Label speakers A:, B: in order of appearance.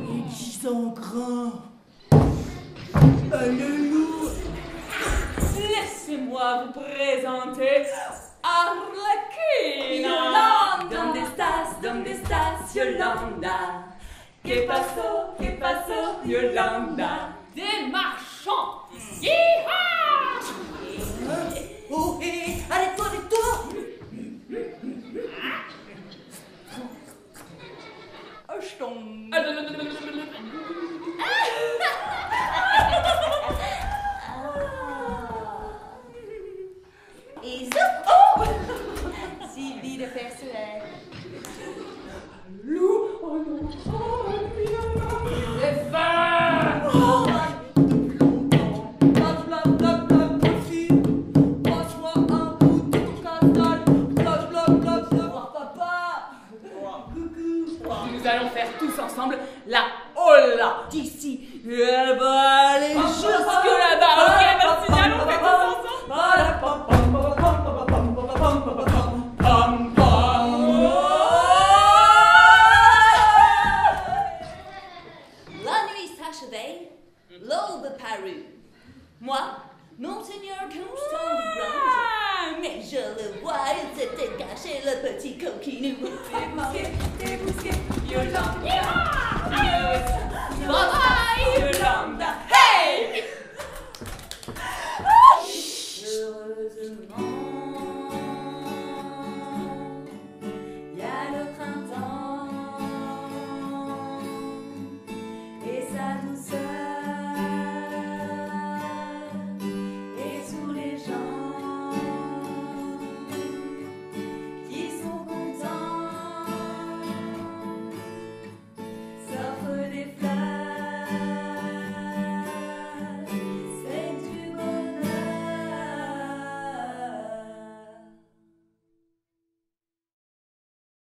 A: Aiguise en grain. Le loup.
B: Laissez-moi vous présenter Arlequina.
C: Yolanda.
B: Donde estás, donde estás, Yolanda? Que paso, que paso, Yolanda? Des marchands. Yeehaw! Is
C: het op? Zie wie de verse.
B: Lou, oh, ensemble la hola d'ici. Elle va aller jusque là-bas. Ok, merci, allons faire tous ensemble.
C: La nuit s'achevait, l'aube parut. Moi, Monseigneur Mais je le vois, il s'était caché le petit coquinou.